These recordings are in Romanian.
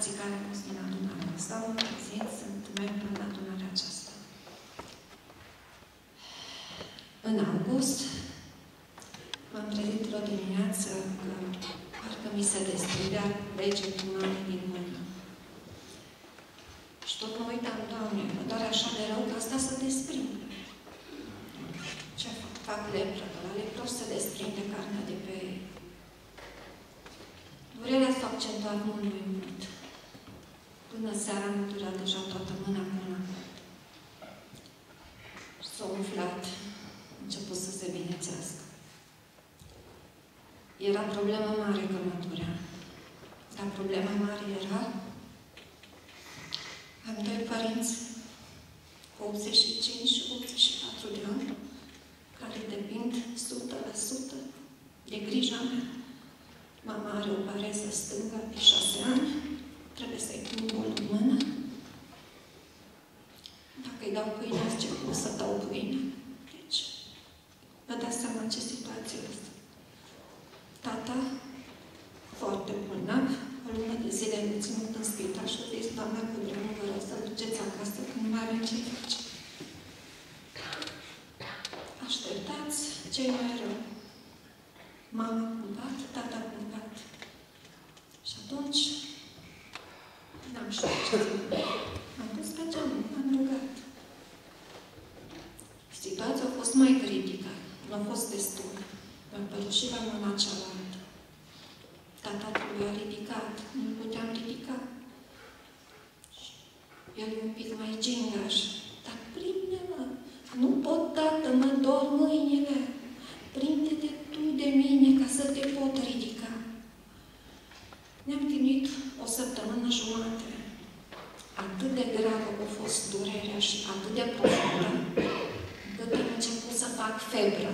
frații care au fost din adunarea asta, mă prezint, sunt membru în adunarea aceasta. În august m-am trezit o dimineață că parcă mi se destrugea cu mare din mână. Și tot mă uitam, Doamne, mă doare așa de rău că asta se desprinde. Ce fac? Fac lepră, că la lepros se desprinde carnea de pe ei. Durerea s-a accentuat mult mai mult. Până seara nu durea deja toată mâna până S-a umflat. A început să se binețească. Era problemă mare că mă durea. Dar problema mare era am doi părinți 85 și 84 de ani care depind 100% de grija mea. Mama are o pareză stângă de șase ani, trebuie să-i pun bol în mână. Dacă îi dau pâine, zice cum să dau pâine. Deci, vă dați seama ce situație este. Tata, foarte bolnav, o lună de zile ne ținut în spital și a zis, doamna, cu drumul vă rog să duceți acasă, că nu mai avem ce face. Așteptați ce mai rău. Mama cumvat, tata cumvat. Și atunci, n-am știut ce Am pus pe geam, am rugat. Situația a fost mai critică. Nu a fost destul. Mi-am părut și la mâna cealaltă. Tata trebuia ridicat. Nu puteam ridica. El e un pic mai gingaș. Dar prinde-mă. Nu pot, tată, mă dor mâinile. Prinde-te tu de mine ca să te pot ridica. Ne-am chinuit o săptămână jumate. Atât de gravă a fost durerea și atât de profundă, încât am început să fac febră,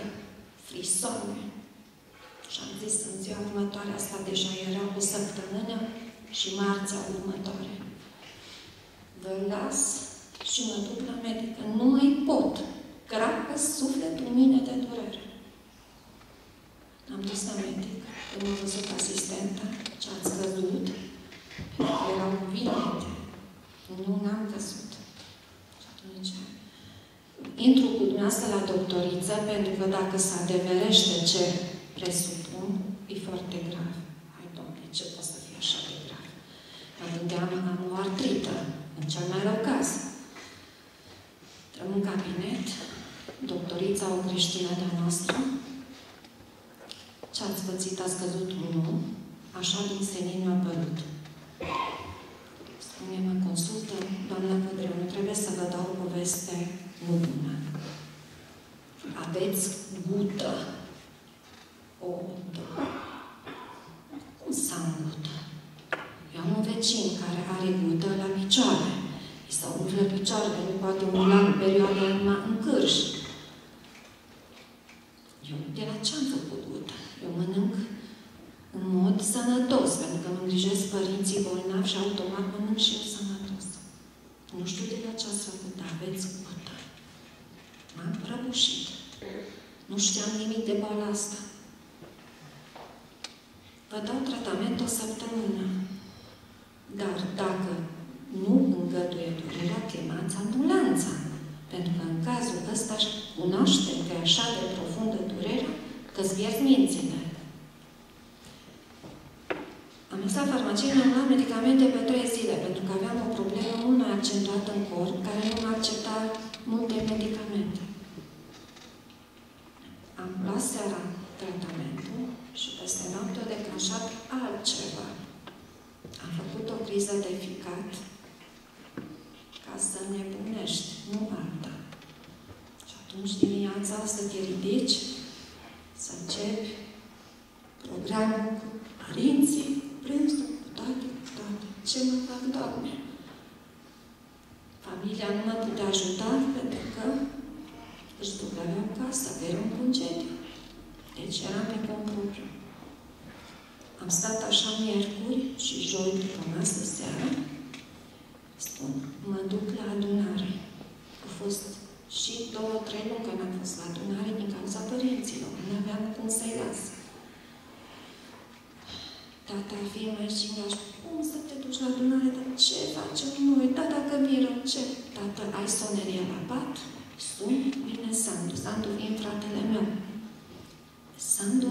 frisoane. Și am zis în ziua următoare, asta deja era o săptămână și marțea următoare. Vă las și mă duc la medică. Nu mai pot. Cracă sufletul mine de durere. Am dus la medic. Când am văzut asistenta, ce ați căzut, erau vinete. Nu n-am căzut. Și atunci, intru cu dumneavoastră la doctoriță, pentru că dacă se adeverește ce presupun, e foarte grav. Hai, domnule, ce poate să fie așa de grav? Mă gândeam, am o artrită, în cel mai rău caz. Trăm în cabinet, doctorița, o creștină de-a noastră, ce ați pățit, a scăzut unul, așa din senin mi-a părut. Spune, mă consultă, doamna Pădreu, nu trebuie să vă dau o poveste bună. Aveți gută. O gută. Cum să am gută? Eu am un vecin care are gută la picioare. Îi s-au umflă picioarele, nu poate umla în perioada în cârș. Eu de la ce am făcut gută? Eu mănânc în mod sănătos, pentru că îmi îngrijesc părinții bolnavi și automat mănânc și eu sănătos. Nu știu de la ce ați făcut, dar aveți gută. M-am prăbușit. Nu știam nimic de boala asta. Vă dau tratament o săptămână. Dar dacă nu îngăduie durerea, chemați ambulanța. Pentru că în cazul ăsta cunoaștem că e așa de profundă durerea, că-ți pierd mințile. Am mers la farmacie, mi-am luat medicamente pe trei zile, pentru că aveam o problemă mult mai accentuată în corp, care nu mă accepta multe medicamente. Am luat seara tratamentul și peste noapte a declanșat altceva. Am făcut o criză de ficat ca să nebunești, nu alta. Și atunci dimineața să te ridici să începi programul cu părinții, prânzul, cu toate, cu toate. Ce mă fac, Doamne? Familia nu mă putea ajuta pentru că își dubleam casa, că era un concediu. Deci eram pe cont propriu. Am stat așa miercuri și joi după masă seara. Spun, mă duc la adunare. A fost și două, trei luni când am fost la adunare din cauza părinților. Nu aveam cum să-i las. Tata, fie mai și cum să te duci duci la adunare, dar ce facem noi? Da, dacă mi rău, ce? Tată, ai soneria la pat? Sun, vine Sandu. Sandu fiind fratele meu. Sandu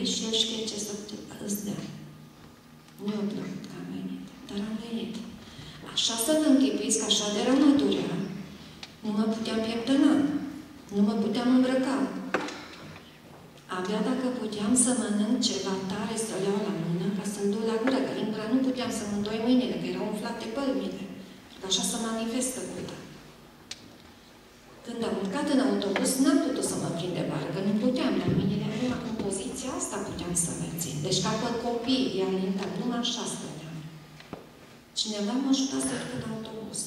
într-o clipă aici și el știe ce să îți dea. Nu i-o plăcut că am venit, dar am venit. Așa să vă închipuiți că așa de rău mă durea, nu mă puteam pieptăna, nu mă puteam îmbrăca. Abia dacă puteam să mănânc ceva tare, să-l iau la mână, ca să-l duc la gură, că din nu puteam să mă îndoi mâinile, că erau umflate pălmile. Că așa se manifestă gura. Când am urcat în autobuz, n-am putut să mă prind de bară, că nu puteam, dar mâinile erau în poziția asta puteam să mă țin. Deci ca pe copii, i-am intrat, numai așa stăteam. Cineva m-a ajutat să urc în autobuz.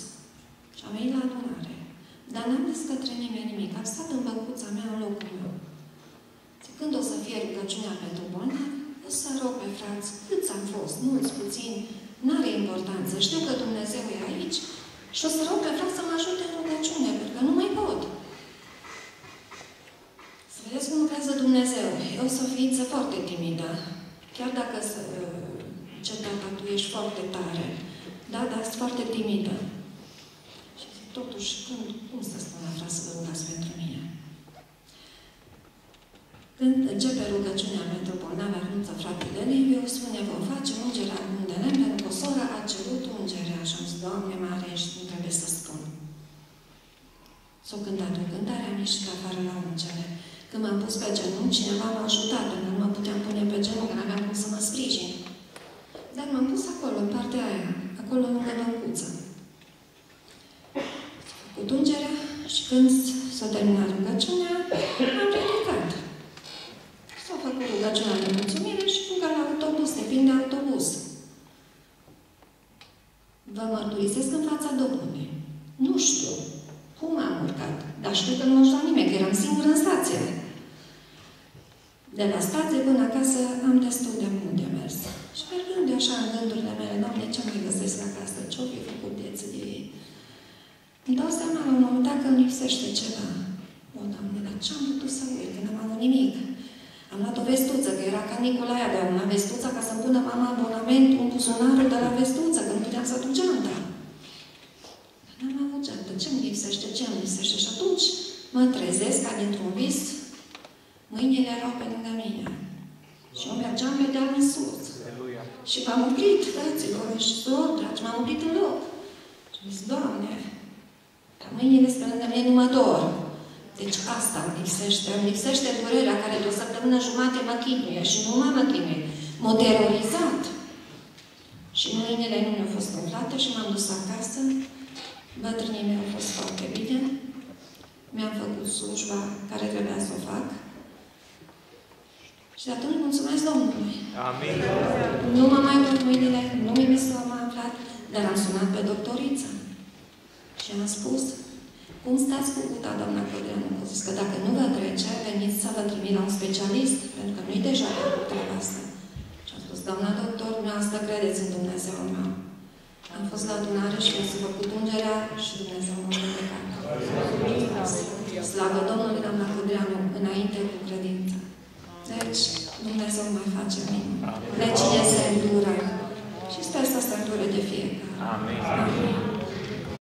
Și am venit la adunare. Dar n-am zis către nimeni nimic. Am stat în băcuța mea în locul meu. Când o să fie rugăciunea pentru bolnavi, o să rog pe frați, câți am fost, mulți, puțini, n-are importanță. Știu că Dumnezeu e aici și o să rog pe frați să mă ajute în rugăciune, pentru că nu mai pot. Să vedeți cum lucrează Dumnezeu. Eu o să ființă foarte timidă. Chiar dacă ce tata, tu ești foarte tare. Da, dar sunt foarte timidă. Și zic, totuși, când, cum să spun la frate să vă rugați pentru mine? Când începe rugăciunea pentru bolnavi, anunță fratele Liviu, spune, vom face ungerea cu un de lemn, pentru că sora a cerut ungerea. Și am zis, Doamne mare, și nu trebuie să spun. S-o cântat o cântare, am ieșit afară la ungere. Când m-am pus pe genunchi, cineva m-a ajutat, pentru că nu mă puteam pune pe genunchi, că n-aveam cum să mă sprijin. Dar m-am pus acolo, în partea aia, acolo lângă băncuță. Făcut ungerea și când s-a terminat rugăciunea, am ridicat făcut rugăciunea de mulțumire și fugă la autobuz, depinde de autobuz. Vă mărturisesc în fața Domnului. Nu știu cum am urcat, dar știu că nu mă nimeni, că eram singur în stație. De la stație până acasă am destul de mult de mers. Și mergând de așa în gândurile mele, Doamne, ce mai găsesc acasă? Ce-o fi făcut vieții de ei? Îmi dau seama la un moment dat că îmi lipsește ceva. O, Doamne, dar ce am putut să uit? Că n-am avut nimic. Am luat o vestuță, că era canicula aia, dar una vestuță ca să pună mama abonament, un buzunar de la vestuță, că nu puteam să duc geanta. N-am avut geantă. Ce mi lipsește? Ce mi lipsește? Și atunci mă trezesc ca dintr-un vis, mâinile erau pe lângă mine. Și eu mergeam pe deal în sus. Și m-am oprit, fraților și sor, dragi, m-am oprit în loc. Și am zis, Doamne, ca mâinile spre lângă mine nu mă dor. Deci asta îmi lipsește. Îmi lipsește durerea care de o săptămână jumate mă chinuie și nu mă mă chinuie. M-a terorizat. Și mâinile nu mi-au fost umflate și m-am dus acasă. Bătrânii mei au fost foarte bine. Mi-am făcut slujba care trebuia să o fac. Și de atunci mulțumesc Domnului. Amin. Nu mă mai dor mâinile, nu mi s-a mai aflat, dar am sunat pe doctoriță. Și am spus, cum stați cu cuta, doamna Clodeanu? A zis că dacă nu vă trece, veniți să vă trimit la un specialist, pentru că nu-i deja cu treaba asta. Și am spus, doamna doctor, asta credeți în Dumnezeu meu. Am fost la adunare și mi-a făcut ungerea și Dumnezeu m-a vindecat. Slavă Domnului, doamna Codreanu, înainte cu credință. Deci, Dumnezeu mai face minuni. De cine se îndură. Și sper să se îndure de fiecare. Amin. Amin.